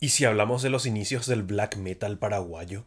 ¿Y si hablamos de los inicios del black metal paraguayo?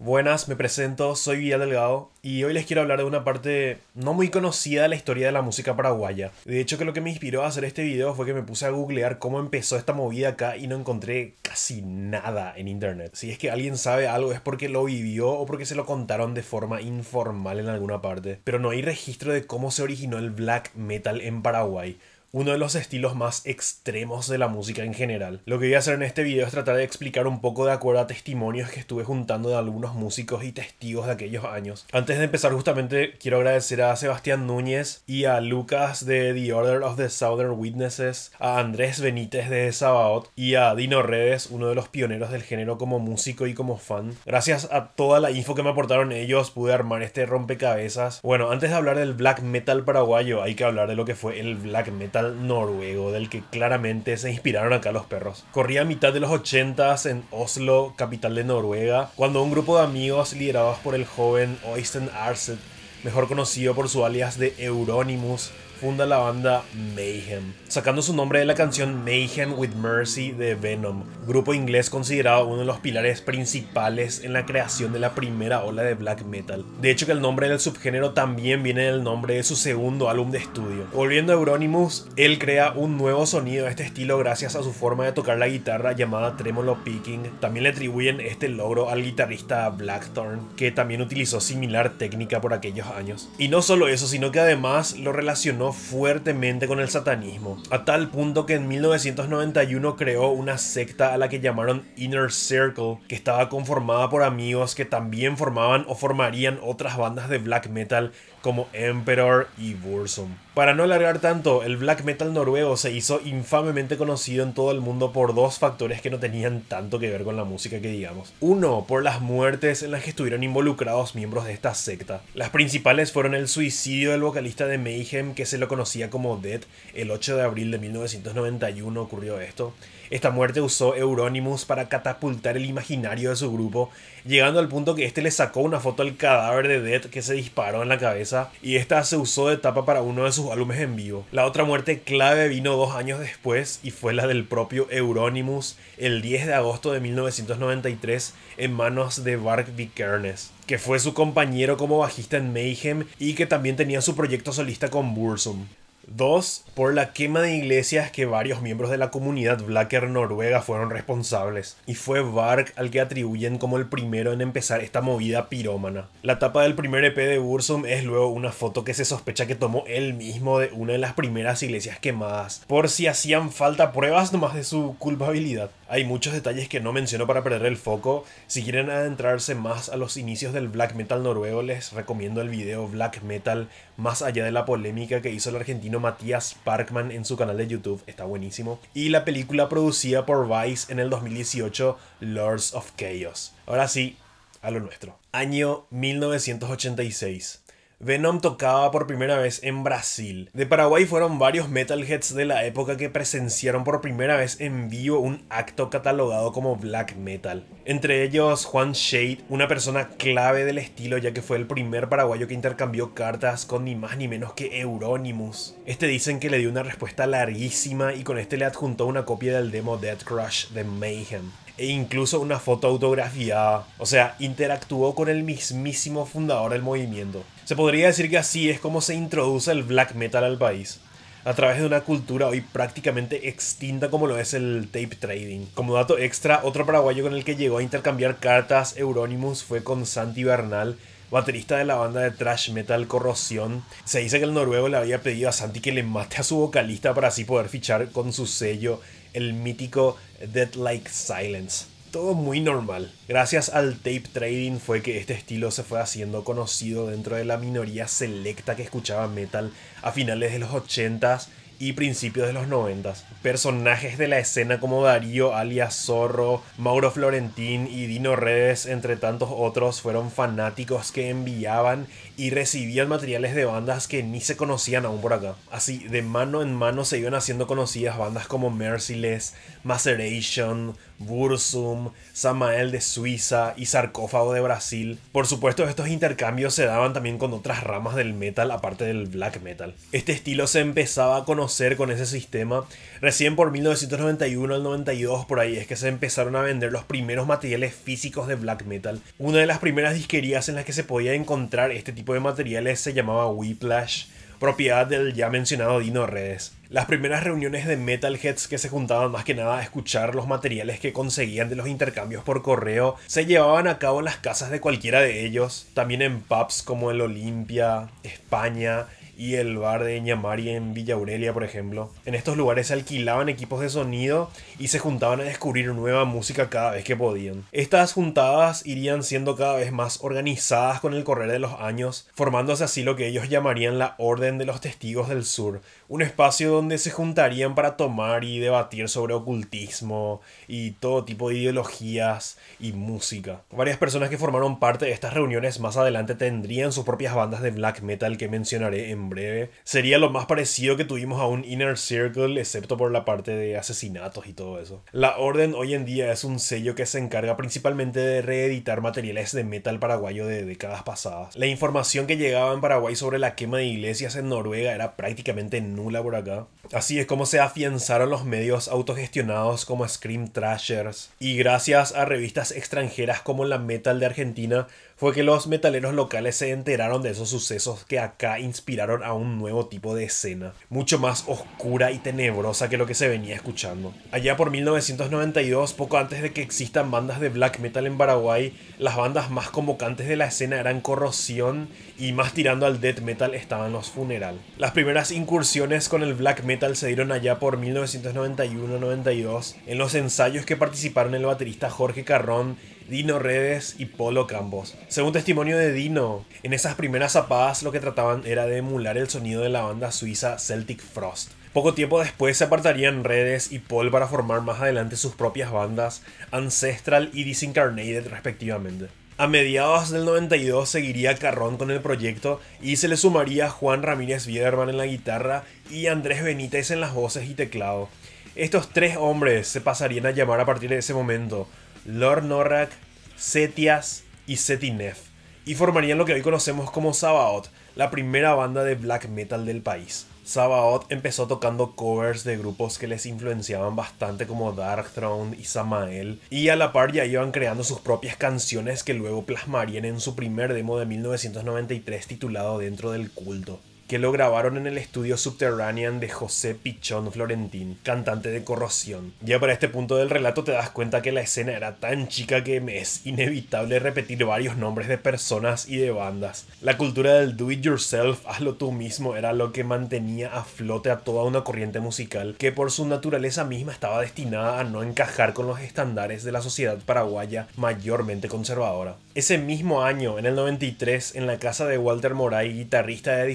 Buenas, me presento, soy Villa Delgado y hoy les quiero hablar de una parte no muy conocida de la historia de la música paraguaya. De hecho que lo que me inspiró a hacer este video fue que me puse a googlear cómo empezó esta movida acá y no encontré casi nada en internet. Si es que alguien sabe algo es porque lo vivió o porque se lo contaron de forma informal en alguna parte. Pero no hay registro de cómo se originó el black metal en Paraguay uno de los estilos más extremos de la música en general. Lo que voy a hacer en este video es tratar de explicar un poco de acuerdo a testimonios que estuve juntando de algunos músicos y testigos de aquellos años. Antes de empezar justamente quiero agradecer a Sebastián Núñez y a Lucas de The Order of the Southern Witnesses, a Andrés Benítez de Sabaot y a Dino Redes, uno de los pioneros del género como músico y como fan. Gracias a toda la info que me aportaron ellos pude armar este rompecabezas. Bueno, antes de hablar del black metal paraguayo hay que hablar de lo que fue el black metal noruego, del que claramente se inspiraron acá los perros. Corría a mitad de los 80s en Oslo, capital de Noruega, cuando un grupo de amigos liderados por el joven Oystein Arset, mejor conocido por su alias de Euronymous, funda la banda Mayhem, sacando su nombre de la canción Mayhem with Mercy de Venom, grupo inglés considerado uno de los pilares principales en la creación de la primera ola de black metal. De hecho que el nombre del subgénero también viene del nombre de su segundo álbum de estudio. Volviendo a Euronymous, él crea un nuevo sonido de este estilo gracias a su forma de tocar la guitarra llamada tremolo picking. También le atribuyen este logro al guitarrista Blackthorn, que también utilizó similar técnica por aquellos años. Y no solo eso, sino que además lo relacionó fuertemente con el satanismo, a tal punto que en 1991 creó una secta a la que llamaron Inner Circle, que estaba conformada por amigos que también formaban o formarían otras bandas de black metal como Emperor y Bursum. Para no alargar tanto, el black metal noruego se hizo infamemente conocido en todo el mundo por dos factores que no tenían tanto que ver con la música que digamos. Uno, por las muertes en las que estuvieron involucrados miembros de esta secta. Las principales fueron el suicidio del vocalista de Mayhem que se lo conocía como Dead. El 8 de abril de 1991 ocurrió esto. Esta muerte usó Euronymous para catapultar el imaginario de su grupo, llegando al punto que este le sacó una foto al cadáver de Dead que se disparó en la cabeza y esta se usó de tapa para uno de sus álbumes en vivo. La otra muerte clave vino dos años después y fue la del propio Euronymous el 10 de agosto de 1993 en manos de Bark Vikernes que fue su compañero como bajista en Mayhem y que también tenía su proyecto solista con Bursum. Dos, por la quema de iglesias que varios miembros de la comunidad Blacker noruega fueron responsables. Y fue Varg al que atribuyen como el primero en empezar esta movida pirómana. La tapa del primer EP de Bursum es luego una foto que se sospecha que tomó él mismo de una de las primeras iglesias quemadas. Por si hacían falta pruebas nomás de su culpabilidad. Hay muchos detalles que no menciono para perder el foco. Si quieren adentrarse más a los inicios del black metal noruego, les recomiendo el video Black Metal más allá de la polémica que hizo el argentino Matías Parkman en su canal de YouTube, está buenísimo. Y la película producida por Vice en el 2018, Lords of Chaos. Ahora sí, a lo nuestro. Año 1986. Venom tocaba por primera vez en Brasil. De Paraguay fueron varios metalheads de la época que presenciaron por primera vez en vivo un acto catalogado como black metal. Entre ellos Juan Shade, una persona clave del estilo ya que fue el primer paraguayo que intercambió cartas con ni más ni menos que Euronymous. Este dicen que le dio una respuesta larguísima y con este le adjuntó una copia del demo Dead Crush de Mayhem e incluso una foto autografiada. O sea, interactuó con el mismísimo fundador del movimiento. Se podría decir que así es como se introduce el black metal al país a través de una cultura hoy prácticamente extinta como lo es el tape trading. Como dato extra, otro paraguayo con el que llegó a intercambiar cartas Euronymous fue con Santi Bernal, baterista de la banda de thrash metal Corrosión. Se dice que el noruego le había pedido a Santi que le mate a su vocalista para así poder fichar con su sello el mítico Dead Like Silence. Todo muy normal. Gracias al tape trading fue que este estilo se fue haciendo conocido dentro de la minoría selecta que escuchaba metal a finales de los 80s y principios de los 90. Personajes de la escena como Darío alias Zorro, Mauro Florentín y Dino Redes, entre tantos otros, fueron fanáticos que enviaban y recibían materiales de bandas que ni se conocían aún por acá. Así, de mano en mano se iban haciendo conocidas bandas como Merciless, Maceration, Bursum, Samael de Suiza y Sarcófago de Brasil. Por supuesto, estos intercambios se daban también con otras ramas del metal aparte del black metal. Este estilo se empezaba a conocer con ese sistema. Recién por 1991 al 92 por ahí es que se empezaron a vender los primeros materiales físicos de black metal. Una de las primeras disquerías en las que se podía encontrar este tipo de materiales se llamaba Whiplash, propiedad del ya mencionado Dino Redes. Las primeras reuniones de metalheads que se juntaban más que nada a escuchar los materiales que conseguían de los intercambios por correo se llevaban a cabo en las casas de cualquiera de ellos, también en pubs como el Olimpia, España, y el bar de Ñamari en Villa Aurelia, por ejemplo. En estos lugares se alquilaban equipos de sonido y se juntaban a descubrir nueva música cada vez que podían. Estas juntadas irían siendo cada vez más organizadas con el correr de los años, formándose así lo que ellos llamarían la Orden de los Testigos del Sur, un espacio donde se juntarían para tomar y debatir sobre ocultismo y todo tipo de ideologías y música. Varias personas que formaron parte de estas reuniones más adelante tendrían sus propias bandas de black metal que mencionaré en breve. Sería lo más parecido que tuvimos a un Inner Circle, excepto por la parte de asesinatos y todo eso. La Orden hoy en día es un sello que se encarga principalmente de reeditar materiales de metal paraguayo de décadas pasadas. La información que llegaba en Paraguay sobre la quema de iglesias en Noruega era prácticamente nula por acá. Así es como se afianzaron los medios autogestionados como Scream Trashers y gracias a revistas extranjeras como la Metal de Argentina fue que los metaleros locales se enteraron de esos sucesos que acá inspiraron a un nuevo tipo de escena, mucho más oscura y tenebrosa que lo que se venía escuchando. Allá por 1992, poco antes de que existan bandas de black metal en Paraguay, las bandas más convocantes de la escena eran Corrosión y más tirando al death metal estaban los Funeral. Las primeras incursiones con el black metal se dieron allá por 1991-92 en los ensayos que participaron el baterista Jorge Carrón Dino Redes y Polo Campos. Según testimonio de Dino, en esas primeras zapadas lo que trataban era de emular el sonido de la banda suiza Celtic Frost. Poco tiempo después se apartarían Redes y Paul para formar más adelante sus propias bandas, Ancestral y Disincarnated respectivamente. A mediados del 92 seguiría Carrón con el proyecto y se le sumaría Juan Ramírez Biederman en la guitarra y Andrés Benítez en las voces y teclado. Estos tres hombres se pasarían a llamar a partir de ese momento Lord Norak, Setias y Setinef, y formarían lo que hoy conocemos como Sabaoth, la primera banda de black metal del país. Sabaoth empezó tocando covers de grupos que les influenciaban bastante como Darkthrone y Samael, y a la par ya iban creando sus propias canciones que luego plasmarían en su primer demo de 1993 titulado Dentro del Culto que lo grabaron en el estudio Subterranean de José Pichón Florentín, cantante de Corrosión. Ya para este punto del relato te das cuenta que la escena era tan chica que me es inevitable repetir varios nombres de personas y de bandas. La cultura del do it yourself, hazlo tú mismo, era lo que mantenía a flote a toda una corriente musical que por su naturaleza misma estaba destinada a no encajar con los estándares de la sociedad paraguaya mayormente conservadora. Ese mismo año, en el 93, en la casa de Walter Moray, guitarrista de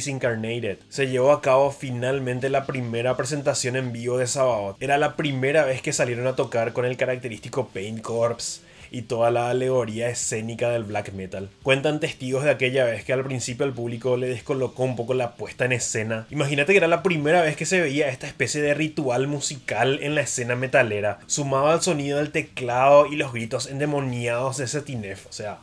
Se llevó a cabo finalmente la primera presentación en vivo de Sabaoth. Era la primera vez que salieron a tocar con el característico Paint Corps y toda la alegoría escénica del black metal. Cuentan testigos de aquella vez que al principio al público le descolocó un poco la puesta en escena. Imagínate que era la primera vez que se veía esta especie de ritual musical en la escena metalera, sumado al sonido del teclado y los gritos endemoniados de Setinef, o sea,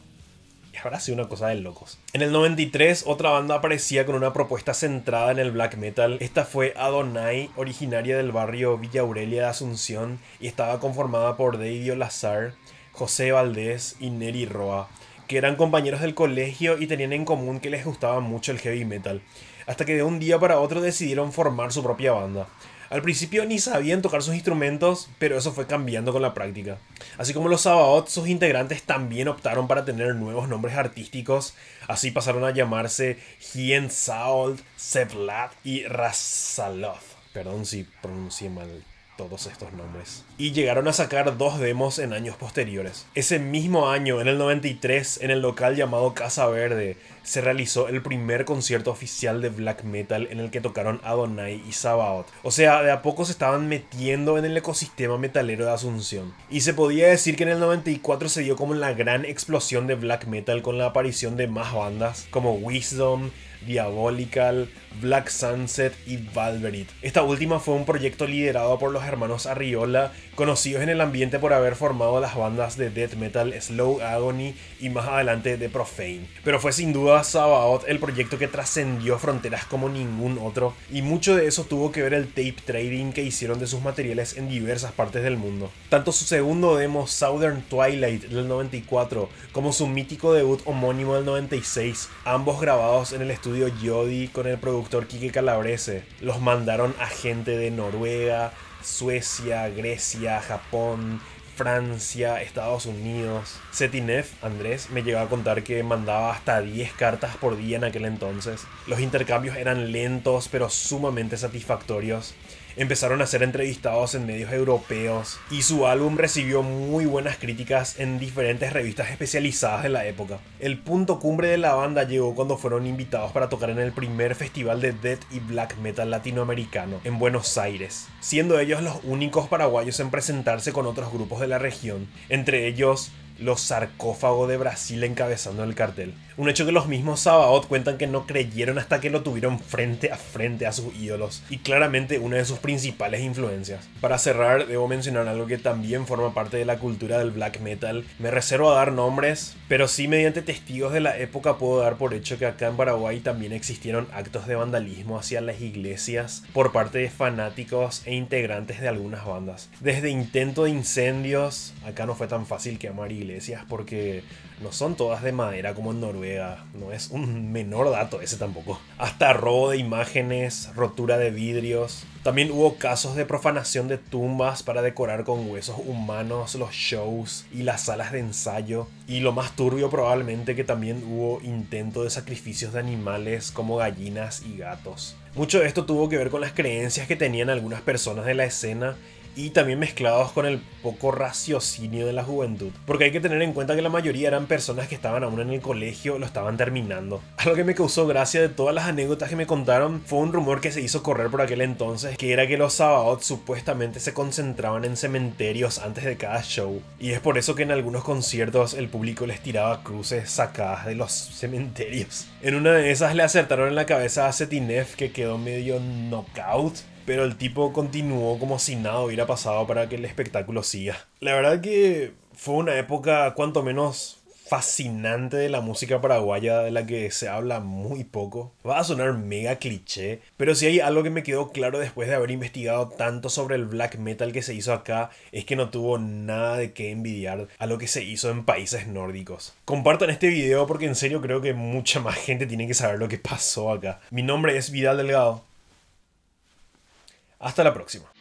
habrá sido una cosa de locos. En el 93, otra banda aparecía con una propuesta centrada en el black metal. Esta fue Adonai, originaria del barrio Villa Aurelia de Asunción, y estaba conformada por David Lazar, José Valdés y Neri Roa, que eran compañeros del colegio y tenían en común que les gustaba mucho el heavy metal, hasta que de un día para otro decidieron formar su propia banda. Al principio ni sabían tocar sus instrumentos, pero eso fue cambiando con la práctica. Así como los Sabaoth, sus integrantes también optaron para tener nuevos nombres artísticos, así pasaron a llamarse Hien Saold, Sevlat y Rasaloth. Perdón si pronuncié mal todos estos nombres. Y llegaron a sacar dos demos en años posteriores. Ese mismo año, en el 93, en el local llamado Casa Verde, se realizó el primer concierto oficial de black metal en el que tocaron Adonai y Sabaoth. O sea, de a poco se estaban metiendo en el ecosistema metalero de Asunción. Y se podía decir que en el 94 se dio como la gran explosión de black metal con la aparición de más bandas como Wisdom, Diabolical, Black Sunset y Valverit. Esta última fue un proyecto liderado por los hermanos Arriola, conocidos en el ambiente por haber formado las bandas de death metal Slow Agony y más adelante de Profane. Pero fue sin duda Sabaoth el proyecto que trascendió fronteras como ningún otro, y mucho de eso tuvo que ver el tape trading que hicieron de sus materiales en diversas partes del mundo. Tanto su segundo demo Southern Twilight del 94 como su mítico debut homónimo del 96, ambos grabados en el estudio estudio con el productor Kike Calabrese. Los mandaron a gente de Noruega, Suecia, Grecia, Japón, Francia, Estados Unidos. Setinev, Andrés, me llegó a contar que mandaba hasta 10 cartas por día en aquel entonces. Los intercambios eran lentos pero sumamente satisfactorios empezaron a ser entrevistados en medios europeos y su álbum recibió muy buenas críticas en diferentes revistas especializadas de la época. El punto cumbre de la banda llegó cuando fueron invitados para tocar en el primer festival de death y black metal latinoamericano en Buenos Aires, siendo ellos los únicos paraguayos en presentarse con otros grupos de la región, entre ellos los sarcófagos de Brasil encabezando el cartel. Un hecho que los mismos Sabaoth cuentan que no creyeron hasta que lo tuvieron frente a frente a sus ídolos y claramente una de sus principales influencias. Para cerrar, debo mencionar algo que también forma parte de la cultura del black metal. Me reservo a dar nombres, pero sí mediante testigos de la época puedo dar por hecho que acá en Paraguay también existieron actos de vandalismo hacia las iglesias por parte de fanáticos e integrantes de algunas bandas. Desde intento de incendios, acá no fue tan fácil quemar iglesias porque no son todas de madera como en Noruega. No es un menor dato ese tampoco. Hasta robo de imágenes, rotura de vidrios. También hubo casos de profanación de tumbas para decorar con huesos humanos los shows y las salas de ensayo. Y lo más turbio probablemente que también hubo intento de sacrificios de animales como gallinas y gatos. Mucho de esto tuvo que ver con las creencias que tenían algunas personas de la escena y también mezclados con el poco raciocinio de la juventud. Porque hay que tener en cuenta que la mayoría eran personas que estaban aún en el colegio lo estaban terminando. Algo que me causó gracia de todas las anécdotas que me contaron fue un rumor que se hizo correr por aquel entonces, que era que los Sabaoth supuestamente se concentraban en cementerios antes de cada show. Y es por eso que en algunos conciertos el público les tiraba cruces sacadas de los cementerios. En una de esas le acertaron en la cabeza a Setinev que quedó medio knockout pero el tipo continuó como si nada hubiera pasado para que el espectáculo siga. La verdad que fue una época cuanto menos fascinante de la música paraguaya de la que se habla muy poco. Va a sonar mega cliché, pero si hay algo que me quedó claro después de haber investigado tanto sobre el black metal que se hizo acá, es que no tuvo nada de qué envidiar a lo que se hizo en países nórdicos. Compartan este video porque en serio creo que mucha más gente tiene que saber lo que pasó acá. Mi nombre es Vidal Delgado hasta la próxima.